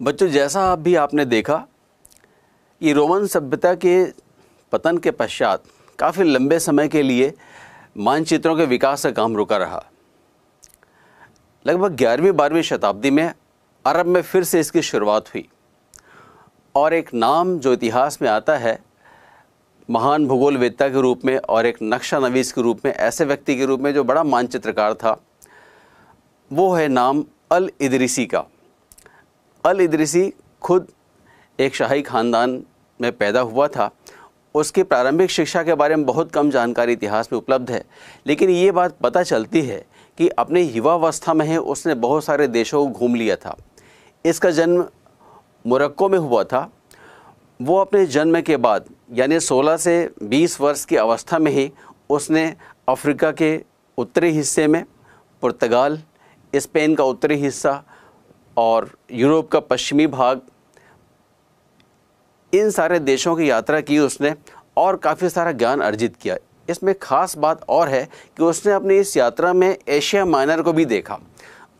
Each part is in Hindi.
बच्चों, जैसा अब भी आपने देखा, ये रोमन सभ्यता के पतन के पश्चात काफ़ी लंबे समय के लिए मानचित्रों के विकास का काम रुका रहा। लगभग ग्यारहवीं, बारहवीं शताब्दी में अरब में फिर से इसकी शुरुआत हुई। और एक नाम जो इतिहास में आता है, महान भूगोलवेत्ता के रूप में और एक नक्शा नवीस के रूप में, ऐसे व्यक्ति के रूप में जो बड़ा मानचित्रकार था, वो है नाम अल इदरीसी का। अल इदरीसी खुद एक शाही ख़ानदान में पैदा हुआ था। उसकी प्रारंभिक शिक्षा के बारे में बहुत कम जानकारी इतिहास में उपलब्ध है। लेकिन ये बात पता चलती है कि अपने युवावस्था में ही उसने बहुत सारे देशों को घूम लिया था। इसका जन्म मोरक्को में हुआ था। वो अपने जन्म के बाद, यानी 16 से 20 वर्ष की अवस्था में ही उसने अफ्रीका के उत्तरी हिस्से में पुर्तगाल, स्पेन का उत्तरी हिस्सा और यूरोप का पश्चिमी भाग, इन सारे देशों की यात्रा की उसने और काफ़ी सारा ज्ञान अर्जित किया। इसमें ख़ास बात और है कि उसने अपनी इस यात्रा में एशिया माइनर को भी देखा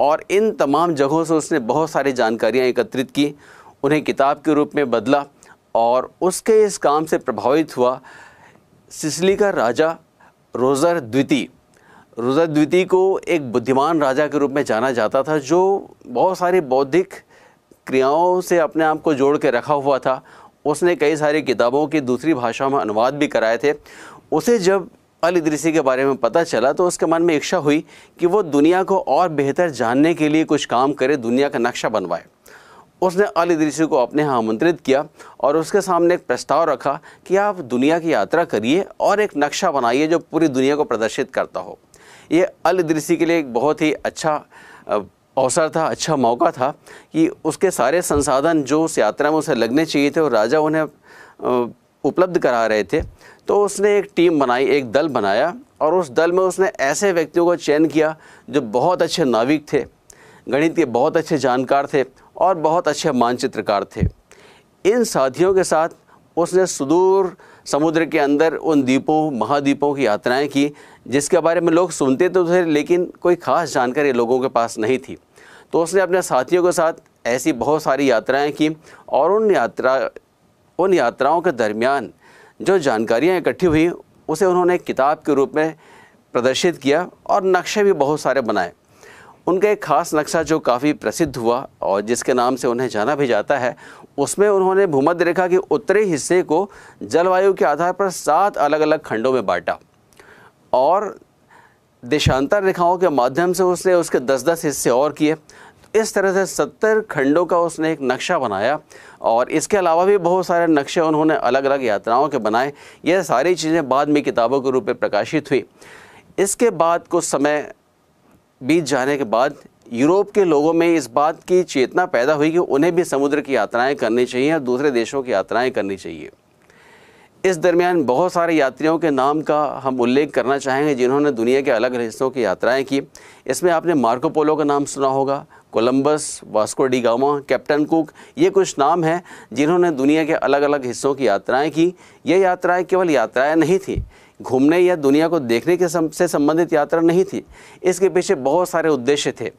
और इन तमाम जगहों से उसने बहुत सारी जानकारियाँ एकत्रित की, उन्हें किताब के रूप में बदला और उसके इस काम से प्रभावित हुआ सिसली का राजा रोज़र द्वितीय। रोज़र द्वितीय को एक बुद्धिमान राजा के रूप में जाना जाता था, जो बहुत सारी बौद्धिक क्रियाओं से अपने आप को जोड़ के रखा हुआ था। उसने कई सारी किताबों की दूसरी भाषा में अनुवाद भी कराए थे। उसे जब अल इदरीसी के बारे में पता चला तो उसके मन में इच्छा हुई कि वो दुनिया को और बेहतर जानने के लिए कुछ काम करे, दुनिया का नक्शा बनवाए। उसने अल इदरीसी को अपने यहाँ आमंत्रित किया और उसके सामने एक प्रस्ताव रखा कि आप दुनिया की यात्रा करिए और एक नक्शा बनाइए जो पूरी दुनिया को प्रदर्शित करता हो। ये अल इदरीसी के लिए एक बहुत ही अच्छा अवसर था अच्छा मौका था कि उसके सारे संसाधन जो उस यात्रा में उसे लगने चाहिए थे और राजा उन्हें उपलब्ध करा रहे थे। तो उसने एक टीम बनाई, एक दल बनाया और उस दल में उसने ऐसे व्यक्तियों को चयन किया जो बहुत अच्छे नाविक थे, गणित के बहुत अच्छे जानकार थे और बहुत अच्छे मानचित्रकार थे। इन साथियों के साथ उसने सुदूर समुद्र के अंदर उन द्वीपों महाद्वीपों की यात्राएँ की, जिसके बारे में लोग सुनते तो थे, लेकिन कोई ख़ास जानकारी लोगों के पास नहीं थी। तो उसने अपने साथियों के साथ ऐसी बहुत सारी यात्राएँ की और उन यात्रा, उन यात्राओं के दरमियान जो जानकारियाँ इकट्ठी हुई, उसे उन्होंने किताब के रूप में प्रदर्शित किया और नक्शे भी बहुत सारे बनाए। उनका एक ख़ास नक्शा जो काफ़ी प्रसिद्ध हुआ और जिसके नाम से उन्हें जाना भी जाता है, उसमें उन्होंने भूमध्य रेखा के उत्तरी हिस्से को जलवायु के आधार पर सात अलग अलग खंडों में बांटा और देशांतर रेखाओं के माध्यम से उसने उसके दस दस हिस्से और किए। इस तरह से सत्तर खंडों का उसने एक नक्शा बनाया और इसके अलावा भी बहुत सारे नक्शे उन्होंने अलग अलग यात्राओं के बनाए। यह सारी चीज़ें बाद में किताबों के रूप में प्रकाशित हुई। इसके बाद कुछ समय बीत जाने के बाद यूरोप के लोगों में इस बात की चेतना पैदा हुई कि उन्हें भी समुद्र की यात्राएँ करनी चाहिए और दूसरे देशों की यात्राएँ करनी चाहिए। इस दरमियान बहुत सारे यात्रियों के नाम का हम उल्लेख करना चाहेंगे, जिन्होंने दुनिया के अलग हिस्सों की यात्राएँ की। इसमें आपने मार्को पोलो का नाम सुना होगा, Columbus, Vasco da Gama, Captain Cook, ये कुछ नाम हैं जिन्होंने दुनिया के अलग अलग हिस्सों की यात्राएँ की। ये यात्राएँ केवल यात्राएँ नहीं थी घूमने या दुनिया को देखने के सम, से संबंधित यात्रा नहीं थी। इसके पीछे बहुत सारे उद्देश्य थे।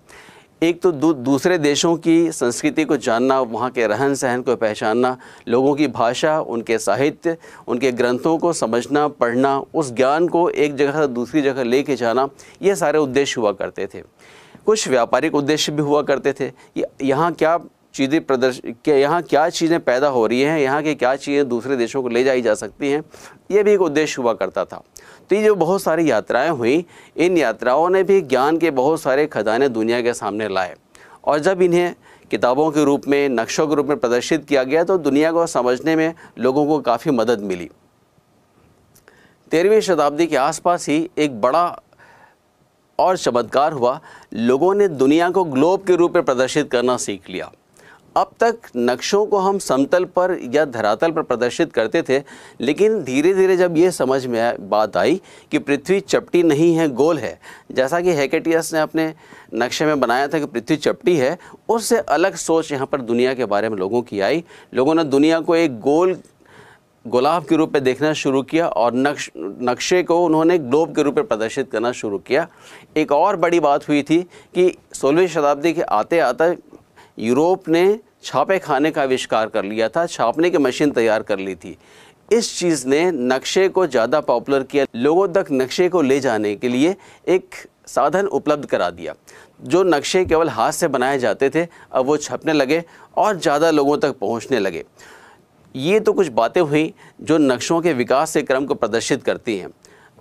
एक तो दू, दूसरे देशों की संस्कृति को जानना वहाँ के रहन सहन को पहचानना लोगों की भाषा उनके साहित्य उनके ग्रंथों को समझना पढ़ना उस ज्ञान को एक जगह से दूसरी जगह ले के जाना ये सारे उद्देश्य हुआ करते थे। कुछ व्यापारिक उद्देश्य भी हुआ करते थे। यहाँ क्या चीज़ें प्रदर्श के यहाँ क्या चीज़ें पैदा हो रही हैं, यहाँ की क्या चीज़ें दूसरे देशों को ले जाई जा सकती हैं, ये भी एक उद्देश्य हुआ करता था। तो ये जो बहुत सारी यात्राएँ हुई, इन यात्राओं ने भी ज्ञान के बहुत सारे खजाने दुनिया के सामने लाए। और जब इन्हें किताबों के रूप में, नक्शों के रूप में प्रदर्शित किया गया तो दुनिया को समझने में लोगों को काफ़ी मदद मिली। तेरहवीं शताब्दी के आसपास ही एक बड़ा और चमत्कार हुआ। लोगों ने दुनिया को ग्लोब के रूप में प्रदर्शित करना सीख लिया। अब तक नक्शों को हम समतल पर या धरातल पर प्रदर्शित करते थे, लेकिन धीरे धीरे जब ये समझ में बात आई कि पृथ्वी चपटी नहीं है, गोल है। जैसा कि हैकेटियस ने अपने नक्शे में बनाया था कि पृथ्वी चपटी है, उससे अलग सोच यहाँ पर दुनिया के बारे में लोगों की आई। लोगों ने दुनिया को एक गोल, गुलाब के रूप में देखना शुरू किया और नक्श, नक्शे को उन्होंने ग्लोब के रूप में प्रदर्शित करना शुरू किया। एक और बड़ी बात हुई थी कि सोलहवीं शताब्दी के आते आते यूरोप ने छापे खाने का आविष्कार कर लिया था, छापने की मशीन तैयार कर ली थी। इस चीज़ ने नक्शे को ज़्यादा पॉपुलर किया, लोगों तक नक्शे को ले जाने के लिए एक साधन उपलब्ध करा दिया। जो नक्शे केवल हाथ से बनाए जाते थे, अब वो छपने लगे और ज़्यादा लोगों तक पहुँचने लगे। ये तो कुछ बातें हुई जो नक्शों के विकास के क्रम को प्रदर्शित करती हैं।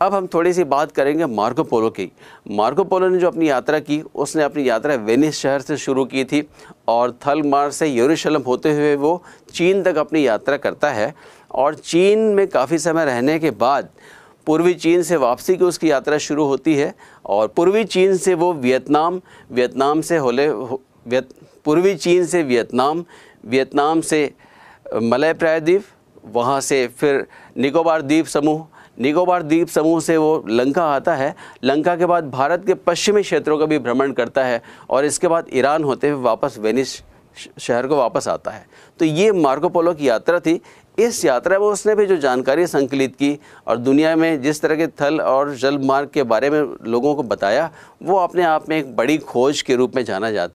अब हम थोड़ी सी बात करेंगे मार्को पोलो की। मार्को पोलो ने जो अपनी यात्रा की, उसने अपनी यात्रा वेनिस शहर से शुरू की थी और थल मार्ग से यरूशलेम होते हुए वो चीन तक अपनी यात्रा करता है और चीन में काफ़ी समय रहने के बाद पूर्वी चीन से वापसी की उसकी यात्रा शुरू होती है और पूर्वी चीन से वो वियतनाम वियतनाम से होले पूर्वी चीन से वियतनाम वियतनाम से मलय प्रायद्वीप वहाँ से फिर निकोबार द्वीप समूह, निकोबार द्वीप समूह से वो लंका आता है। लंका के बाद भारत के पश्चिमी क्षेत्रों का भी भ्रमण करता है और इसके बाद ईरान होते हुए वापस वेनिस शहर को वापस आता है। तो ये मार्कोपोलो की यात्रा थी। इस यात्रा में उसने भी जो जानकारी संकलित की और दुनिया में जिस तरह के थल और जल मार्ग के बारे में लोगों को बताया, वो अपने आप में एक बड़ी खोज के रूप में जाना जाता